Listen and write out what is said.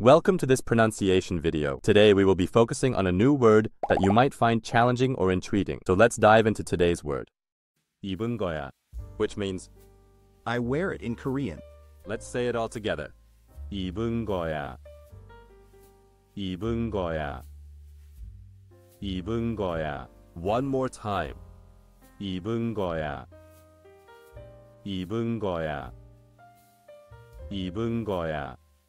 Welcome to this pronunciation video. Today we will be focusing on a new word that you might find challenging or intriguing. So let's dive into today's word. 입은 거야, which means I wear it in Korean. let's say it all together. 입은 거야. 입은 거야. 입은 거야. One more time. 입은 거야. 입은 거야. 입은 거야.